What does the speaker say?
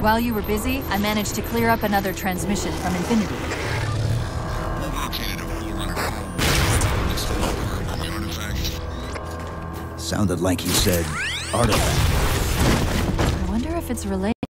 while you were busy, I managed to clear up another transmission from Infinity. Sounded like he said artifact. I wonder if it's related.